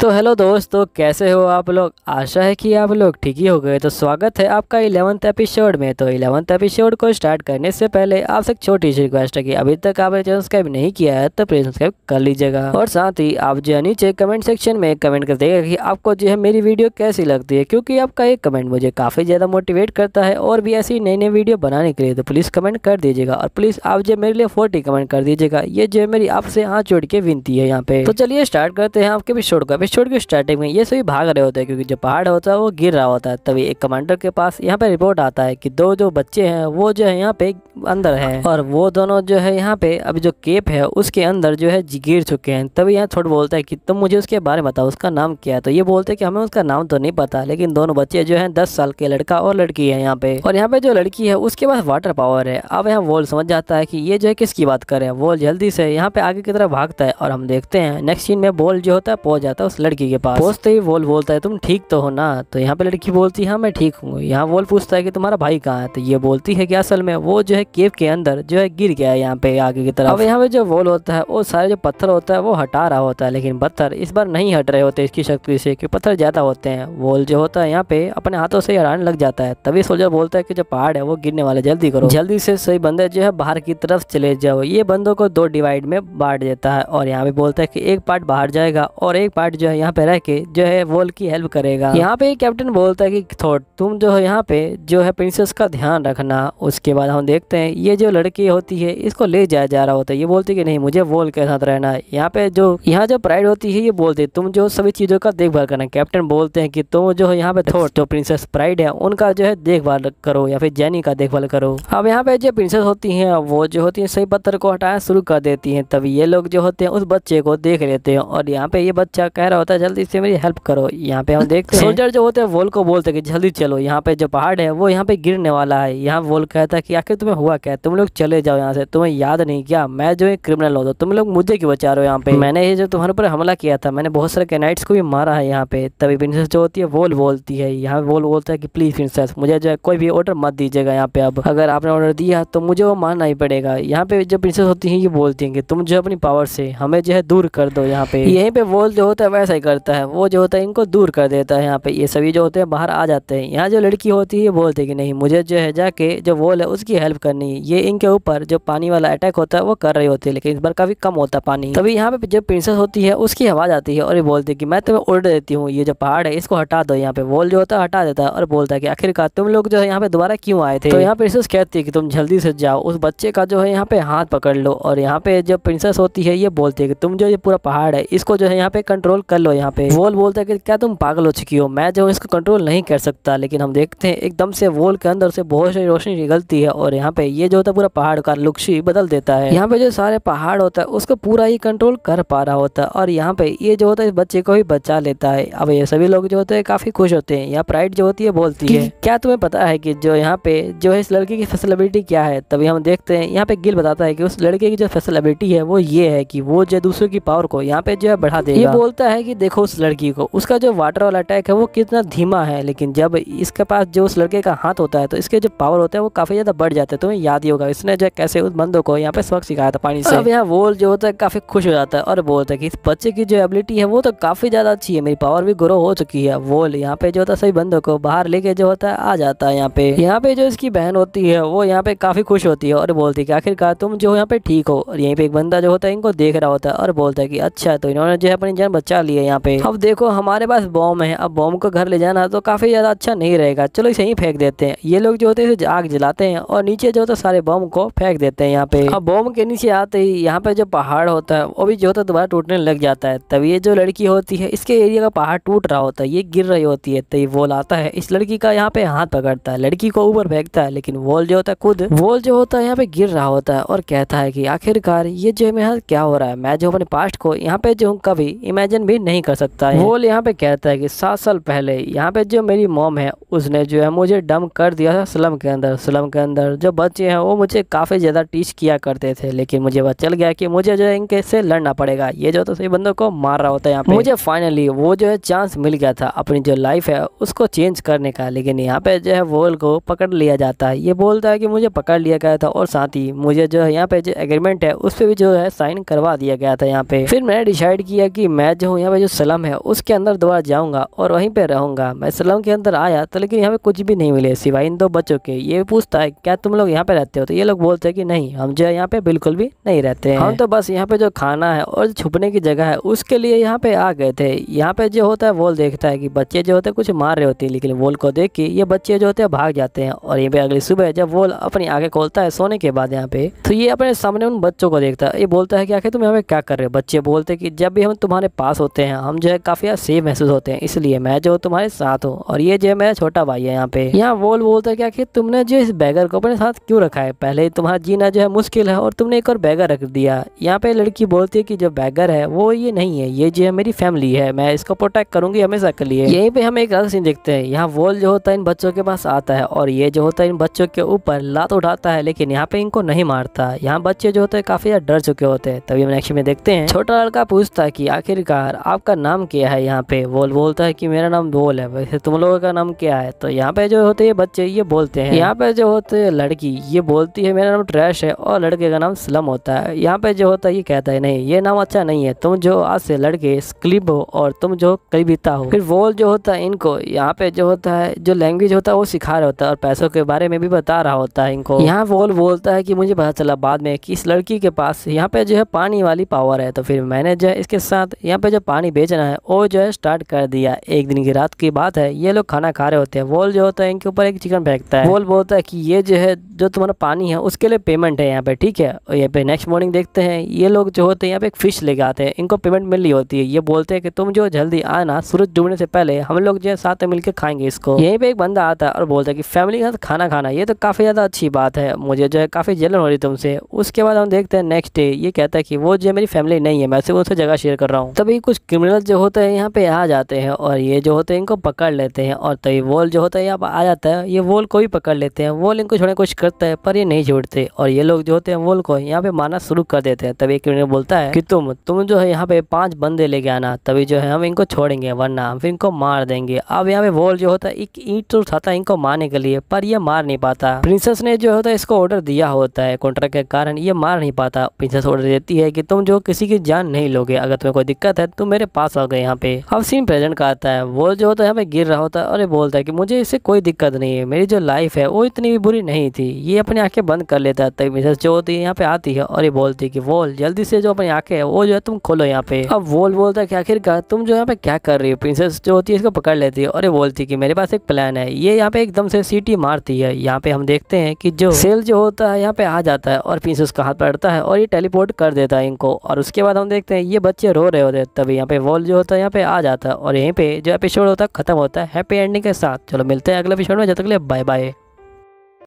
तो हेलो दोस्तों, कैसे हो आप लोग? आशा है कि आप लोग ठीक ही हो गए। तो स्वागत है आपका इलेवंथ एपिसोड में। तो इलेवंथ एपिसोड को स्टार्ट करने से पहले आपसे एक छोटी सी रिक्वेस्ट है कि अभी तक आपने चैनल सब्सक्राइब नहीं किया है तो प्लीज़ सब्सक्राइब कर लीजिएगा। और साथ ही आप जो है नीचे कमेंट सेक्शन में कमेंट कर देगा कि आपको जो है मेरी वीडियो कैसी लगती है, क्योंकि आपका एक कमेंट मुझे काफ़ी ज़्यादा मोटिवेट करता है और भी ऐसी नई नई वीडियो बनाने के लिए। तो प्लीज़ कमेंट कर दीजिएगा और प्लीज़ आप जो मेरे लिए फोर्टी कमेंट कर दीजिएगा। ये जो है मेरी आपसे हाथ जोड़ के विनती है यहाँ पे। तो चलिए स्टार्ट करते हैं आपके एपिसोड का। एपिसोड की स्टार्टिंग में ये सभी भाग रहे होते हैं, क्योंकि जो पहाड़ होता है, वो गिर रहा होता है। तभी एक कमांडर के पास यहाँ पे रिपोर्ट आता है कि दो जो बच्चे हैं, वो जो है यहाँ पे अंदर है। और वो दोनों जो है यहाँ पे अभी जो केप है, उसके अंदर जो है गिर चुके हैं। तभी यहाँ थोड़ा बोलता है कि तुम मुझे उसके बारे में बताओ, उसका नाम क्या है? तो ये बोलते हैं कि हमें उसका नाम तो नहीं पता, लेकिन दोनों बच्चे जो है, दस साल के लड़का और लड़की है यहाँ पे। और यहाँ पे जो लड़की है, उसके पास वाटर पावर है। अब यहाँ वोल समझ जाता है कि ये जो है किसकी बात करे वोल जल्दी से यहाँ पे आगे की तरफ़ भागता है, और हम देखते हैं नेक्स्ट सीन में बोल जो होता है, पहुँच जाता है उस लड़की के पास। पहुँचते ही वोल बोलता है तुम ठीक तो हो ना? तो यहाँ पे लड़की बोलती है हाँ मैं ठीक हूँ। यहाँ वोल पूछता है कि तुम्हारा भाई कहाँ है? तो ये बोलती है कि असल में वो जो है केव के अंदर जो है गिर गया है यहाँ पे आगे की तरफ़। अब यहाँ पे जो वोल होता है वो सारे जो पत्थर होता है वो हटा रहा होता है लेकिन पत्थर इस बार नहीं हट रहे होते इसकी शक्ति से क्योंकि पत्थर ज़्यादा होते हैं। वोल जो होता है यहाँ पे अपने हाथों से हराने लग जाता है। तभी सोल्जर बोलता है कि जो पहाड़ है वो गिरने वाले जल्दी करो। जल्दी से सही बंदे जो है बाहर की तरफ़ चले जाओ। ये बंदों को दो डिवाइड में बांट देता है और यहाँ पे बोलता है कि एक पार्ट बाहर जाएगा और एक पार्ट जो है यहाँ पे रह के जो है वोल की हेल्प करेगा। यहाँ पे कैप्टन बोलता है कि थोट तुम जो है यहाँ पे जो है प्रिंसेस का ध्यान रखना। उसके बाद हम देखते हैं ये जो लड़की होती है इसको ले जाया जा रहा होता है। ये बोलती है कि नहीं मुझे वोल के साथ रहना है। यहाँ पे जो यहाँ जो प्राइड होती है ये बोलते तुम जो सभी चीज़ों का देखभाल करना कैप्टन बोलते हैं कि तुम जो है यहाँ पे थोट जो प्रिंसेस प्राइड है उनका जो है देखभाल करो या फिर जैनी का देखभाल करो। अब यहाँ पे जो प्रिंसेस होती है वो जो होती है सही पत्थर को हटाना शुरू कर देती है। तभी ये लोग जो होते हैं उस बच्चे को देख लेते हैं और यहाँ पे ये बच्चा कह रहा होता है जल्दी से मेरी हेल्प करो। यहाँ पे हम देखते हैं। सोल्जर जो होते हैं वोल को बोलते कि जल्दी चलो यहाँ पे जो पहाड़ है वो यहाँ पे गिरने वाला है। यहाँ वोल कहता है कि आखिर तुम्हें हुआ क्या तुम लोग चले जाओ यहाँ से तुम्हें याद नहीं क्या? मैं जो एक क्रिमिनल होता तुम लोग मुझे क्यों बचा रहे हो यहाँ पे? मैंने ये जो तुम्हारे ऊपर हमला किया था मैंने बहुत सारे कैनाइट्स को भी मारा है यहाँ पे। तभी प्रिंसेस जो होती है वोल बोलती है यहाँ वोल बोलता है कि प्लीज़ प्रिंसेस मुझे जो है कोई भी ऑर्डर मत दीजिएगा यहाँ पे अब। अगर आपने ऑर्डर दिया तो मुझे वो मानना ही पड़ेगा। यहाँ पे जो प्रिंसेस होती है ये बोलती है कि तुम जो अपनी पावर से हमें जो है दूर कर दो यहाँ पे। यहीं पे वोल जो होता है वैसा ही करता है। वो जो होता है, इनको दूर कर देता है यहाँ पे। ये सभी जो होते हैं, बाहर आ जाते हैं। यहाँ जो लड़की होती है बोलते कि नहीं, मुझे जो है जाके जो वॉल है उसकी हेल्प करनी है। ये इनके ऊपर जो पानी वाला अटैक होता है, वो कर रही होती है, लेकिन इस बार काफ़ी कम होता है पानी। तभी यहाँ पे जो प्रिंसेस होती है, उसकी आवाज़ आती है और ये बोलती है कि, मैं तुम्हें ऑर्डर देती हूँ, ये जो पहाड़ है, इसको हटा दो यहाँ पे। वॉल जो होता है, हटा देता है और बोलता है कि, आखिरकार तुम लोग जो है यहाँ पे दोबारा क्यों आए थे? तो यहाँ प्रिंसेस कहती है कि, तुम जल्दी से जाओ, उस बच्चे का जो है यहाँ पे हाथ पकड़ लो। और यहाँ पे जो प्रिंसेस होती है, ये बोलती है कि, तुम जो ये पूरा पहाड़ है, इसको जो है यहाँ पे कंट्रोल कर लो यहाँ पे। वॉल बोलता है कि क्या तुम पागल हो चुकी हो? मैं जो इसको कंट्रोल नहीं कर सकता लेकिन हम देखते हैं एकदम से वॉल के अंदर से बहुत सारी रोशनी निकलती है और यहाँ पे ये जो होता है पूरा पहाड़ का लुक्शी बदल देता है। यहाँ पे जो सारे पहाड़ होता है उसको पूरा ही कंट्रोल कर पा रहा होता है और यहाँ पे ये जो होता है इस बच्चे को भी बचा लेता है। अब ये सभी लोग जो होते हैं काफ़ी खुश होते हैं यहाँ प्राइड जो होती है बोलती है। क्या तुम्हें पता है की जो यहाँ पे जो है इस लड़की की फैसिलिटी क्या है? तभी हम देखते हैं यहाँ पे गिल बताता है की उस लड़के की जो फैसिलिटी है वो ये है की वो जो दूसरे की पावर को यहाँ पे जो है बढ़ा देगा। ये बोलता है कि देखो उस लड़की को, उसका जो वाटर वाला अटैक है वो कितना धीमा है, लेकिन जब इसके पास जो उस लड़के का हाथ होता है तो इसके जो पावर होता है वो काफ़ी ज़्यादा बढ़ जाते हैं। तुम्हें याद ही होगा, इसने जो कैसे उस बंदों को यहाँ पे स्वच्छ सिखाया था पानी से। अब यहाँ वोल जो होता है काफ़ी खुश हो जाता है और बोलता है कि इस बच्चे की जो एबिलिटी है वो तो काफ़ी ज़्यादा अच्छी है, मेरी पावर भी ग्रो हो चुकी है। वोल यहाँ पे जो होता है सभी बंदों को बाहर लेके जो होता है आ जाता है यहाँ पे। यहाँ पे जो इसकी बहन होती है, वो यहाँ पे काफ़ी खुश होती है और बोलती है कि आखिरकार तुम जो यहाँ पे ठीक हो। और यहीं पे एक बंदा जो होता है इनको देख रहा होता है और बोलता है कि अच्छा तो इन्होंने जो है अपनी जान बचा है यहाँ पे। अब देखो, हमारे पास बॉम्ब है, अब बॉम्ब को घर ले जाना तो काफ़ी ज़्यादा अच्छा नहीं रहेगा। चलो इसे ही फेंक देते हैं। ये लोग जो होते हैं आग जलाते हैं और नीचे जो होता है, सारे बॉम्ब को फेंक देते हैं यहाँ पे। अब बॉम्ब के नीचे आते ही यहाँ पे जो पहाड़ होता है, वो भी जो होता है, दोबारा टूटने लग जाता है। तभी ये जो लड़की होती है, इसके एरिया का पहाड़ टूट रहा होता है, ये गिर रही होती है तभी वोल आता है। इस लड़की का यहाँ पे हाथ पकड़ता है, लड़की को ऊपर फेंकता है, लेकिन वोल जो होता है, खुद वोल जो होता है, यहाँ पे गिर रहा होता है और कहता है कि आखिरकार ये जो मेरे क्या हो रहा है? मैं जो अपने पास्ट को, यहाँ पे जो कभी इमेजिन भी नहीं कर सकता है। वोल यहाँ पे कहता है कि सात साल पहले यहाँ पे जो मेरी मोम है उसने जो है मुझे डम कर दिया था स्लम के अंदर स्लम के अंदर। जो बच्चे हैं वो मुझे काफ़ी ज़्यादा टीच किया करते थे लेकिन मुझे वह चल गया कि मुझे जो है इनके से लड़ना पड़ेगा। ये जो तो सही बंदों को मार रहा होता है यहाँ पे। मुझे फाइनली वो जो है चांस मिल गया था अपनी जो लाइफ है उसको चेंज करने का लेकिन यहाँ पे जो है वोल को पकड़ लिया जाता है। ये बोलता है कि मुझे पकड़ लिया गया था और साथ ही मुझे जो है यहाँ पे जो एग्रीमेंट है उस पर भी जो है साइन करवा दिया गया था यहाँ पे। फिर मैंने डिसाइड किया कि मैं जो हूँ यहाँ पे जो सलम है, उसके अंदर दोबारा जाऊँगा और वहीं पर रहूँगा। मैं सलम के अंदर आया तो लेकिन यहाँ पे कुछ भी नहीं मिले सिवाय इन दो बच्चों के। ये पूछता है, क्या तुम लोग यहाँ पे रहते हो? तो ये लोग बोलते हैं कि, नहीं, हम जो है यहाँ पे बिल्कुल भी नहीं रहते हैं। हम तो बस यहाँ पे जो खाना है और छुपने की जगह है, उसके लिए यहाँ पे आ गए थे। यहाँ पे जो होता है, वोल देखता है कि बच्चे जो होते हैं, कुछ मार रहे होते हैं, लेकिन वोल को देख के ये बच्चे जो होते हैं, भाग जाते हैं और यहाँ पे अगली सुबह जब वोल अपनी आगे खोलता है, सोने के बाद यहाँ पे तो ये अपने सामने उन बच्चों को देखता है। ये बोलता है कि, आखिर तुम यहाँ पे क्या कर रहे हो? बच्चे बोलते कि, जब भी हम तुम्हारे पास होते हैं, हम जो है काफ़ी सेफ़ महसूस होते हैं। इसलिए मैं जो तुम्हारे साथ हूँ और ये जो है मेरा छोटा भाई है यहाँ पे, यहाँ वोल बोलता है कि तुमने जो इस बैगर को अपने साथ क्यों रखा है? पहले तुम्हारा जीना जो है मुश्किल है और तुमने एक और बैगर रख दिया। यहाँ पे लड़की बोलती है कि जो बैगर है, वो ये नहीं है, ये जो है मेरी फैमिली है, मैं इसको प्रोटेक्ट करूँगी हमेशा के लिए। यहीं पे हम एक अलग सीन देखते हैं। यहाँ वोल जो होता है इन बच्चों के पास आता है और ये जो होता है इन बच्चों के ऊपर लात उठाता है, लेकिन यहाँ पे इनको नहीं मारता। यहाँ बच्चे जो होते हैं काफ़ी डर चुके होते हैं। तभी हम नेक्स्ट में देखते हैं। छोटा लड़का पूछता है कि आखिरकार आपका नाम क्या है यहाँ पे? वोल बोलता है कि मेरा नाम बोल है, वैसे तुम लोगों का नाम क्या है? तो यहाँ पे जो होते हैं बच्चे ये बोलते हैं। यहाँ पे जो होते हैं, लड़की, ये बोलती है, मेरा नाम ट्रैश है और लड़के का नाम स्लम होता है। यहाँ पे जो होता है, ये कहता है, नहीं, ये नाम अच्छा नहीं है। तुम जो आज से लड़के स्क्लिप हो और तुम जो कविता हो। फिर वोल जो होता है इनको, यहाँ पे जो होता है, जो लैंग्वेज होता है, वो सिखा रहा होता है और पैसों के बारे में भी बता रहा होता है इनको। यहाँ वोल बोलता है कि मुझे पता चला बाद में कि इस लड़की के पास यहाँ पे जो है पानी वाली पावर है। तो फिर मैंने जो है इसके साथ, यहाँ पे जो पानी बेचना है, वो जो है स्टार्ट कर दिया। एक दिन की रात की बात है, ये लोग खाना खा रहे होते हैं। वोल जो होता है, इनके ऊपर एक चिकन फेंकता है। वोल बोलता है कि ये जो है, जो तुम्हारा पानी है, उसके लिए पेमेंट है यहाँ पे, ठीक है? और यहाँ पे नेक्स्ट मॉर्निंग देखते हैं, ये लोग जो होते हैं, यहाँ पे एक फ़िश लेके आते हैं। इनको पेमेंट मिल रही होती है। ये बोलते हैं कि तुम जो जल्दी आना, सूरज डूबने से पहले हम लोग जो है साथ में मिलकर खाएँगे इसको। यहीं पे एक बंदा आता है और बोलता है कि फैमिली के साथ खाना खाना, ये तो काफ़ी ज़्यादा अच्छी बात है। मुझे जो है काफ़ी जलन हो रही तुमसे। उसके बाद हम देखते हैं नेक्स्ट डे ये कहता है कि वो जो मेरी फैमिली नहीं है, मैं सिर्फ़ जगह शेयर कर रहा हूँ। तभी कुछ क्रिमिनल जो होते हैं, यहाँ पे आ जाते हैं और ये जो होते हैं, इनको पकड़ लेते हैं और तभी वोल जो होता है, यहाँ पर आ जाता है। ये वोल को भी पकड़ लेते हैं। वोल इनको छोड़ने की कोशिश करता है, पर ये नहीं छोड़ते। और ये लोग जो होते हैं, वोल को यहाँ पे मारना शुरू कर देते हैं। तभी क्रिमिनल बोलता है कि तुम तुम जो है यहाँ पे पाँच बंदे लेके आना। तभी जो है हम इनको छोड़ेंगे, वरना हम फिर इनको मार देंगे। अब यहाँ पे वोल जो होता है, एक ईट तो उठाता है इनको मारने के लिए, पर यह मार नहीं पाता। प्रिंसेस ने जो होता है, इसको ऑर्डर दिया होता है। कॉन्ट्रैक्ट के कारण ये मार नहीं पाता। प्रिंसेस ऑर्डर देती है कि तुम जो किसी की जान नहीं लोगे। अगर तुम्हें कोई दिक्कत है, तुम मेरे पास आ गए यहाँ पे। अब सीन प्रेजेंट का आता है। वो जो होता है, यहाँ पे गिर रहा होता है और ये बोलता है कि मुझे इससे कोई दिक्कत नहीं है। मेरी जो लाइफ है, वो इतनी भी बुरी नहीं थी। ये अपनी आँखें बंद कर लेता है। तभी मिसेस जो होती है, यहाँ पे आती है और ये बोलती है कि वोल जल्दी से जो अपनी आँखें है, वो जो है तुम खोलो यहाँ पे। अब वोल बोलता है कि, आखिरकार तुम जो यहाँ पे क्या कर रही हो? प्रिंसेस जो होती है, इसको पकड़ लेती है और ये बोलती है कि, मेरे पास एक प्लान है। ये यहाँ पे एकदम से सीटी मारती है। यहाँ पे हम देखते हैं कि जो सेल जो होता है, यहाँ पे आ जाता है और प्रिंसेस का हाथ पड़ता है और ये टेलीपोर्ट कर देता है इनको। और उसके बाद हम देखते हैं, ये बच्चे रो रहे होते हैं। तभी यहाँ पे वॉल जो होता है, यहाँ पे आ जाता है और यहीं पे जो एपिसोड होता है, खत्म होता है हैप्पी एंडिंग के साथ। चलो मिलते हैं अगले एपिसोड में, जब तक लिए बाय बाय